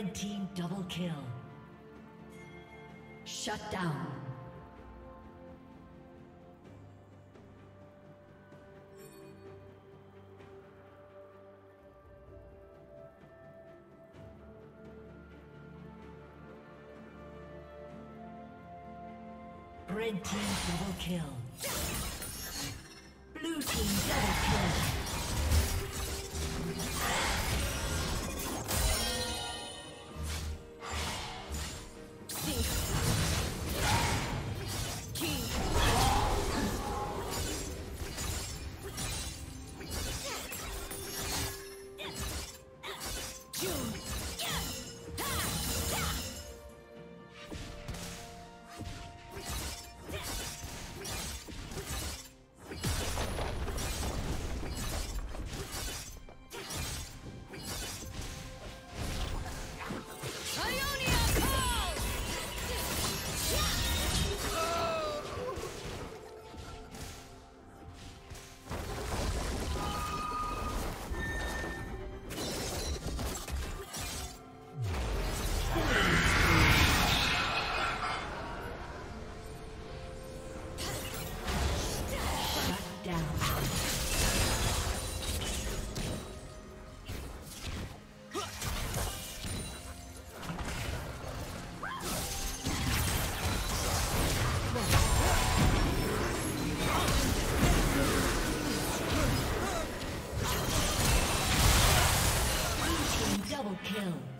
Red team double kill. Shut down. Red team double kill. Blue team double kill. Shut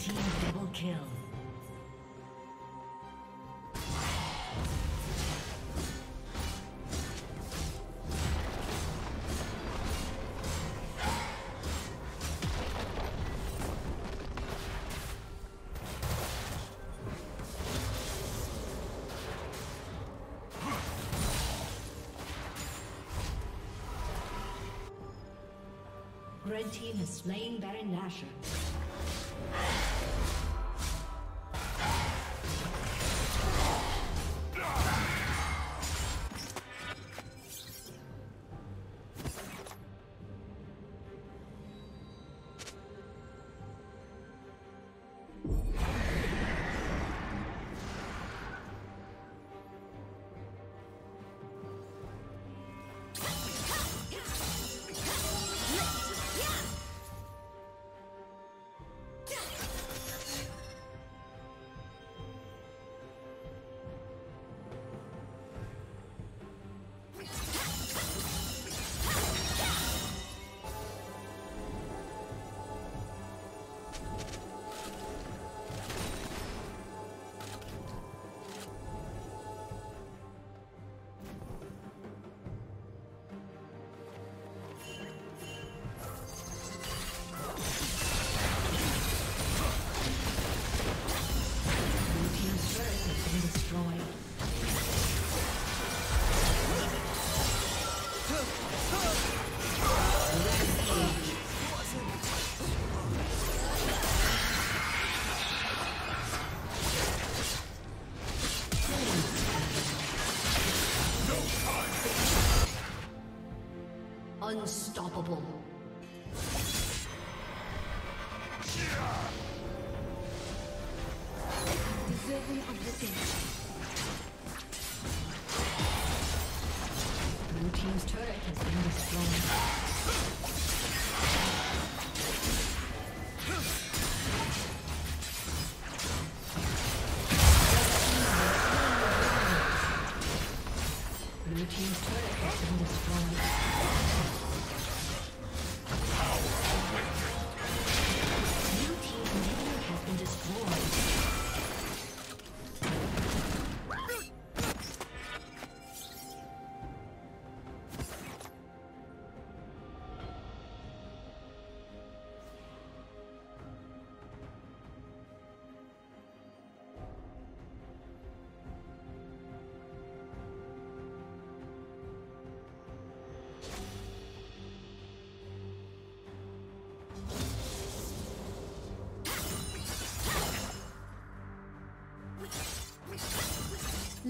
team double kill. Red team has slain Baron Nashor.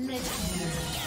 Legendary.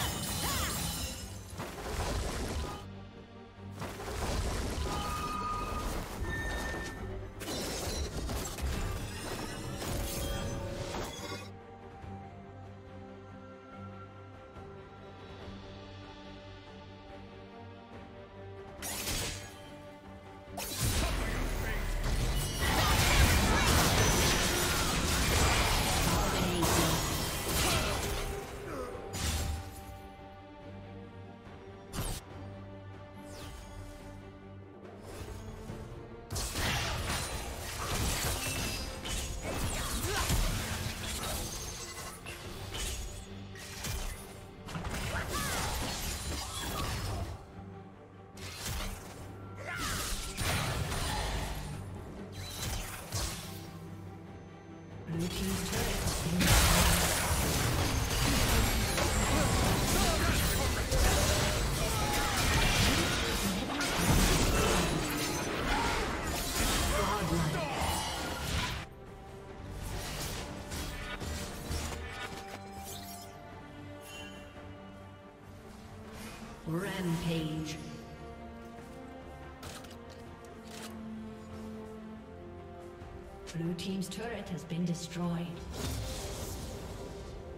Blue team's turret has been destroyed.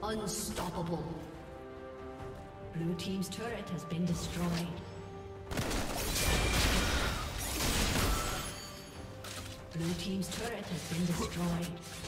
Unstoppable. Blue team's turret has been destroyed. Blue team's turret has been destroyed.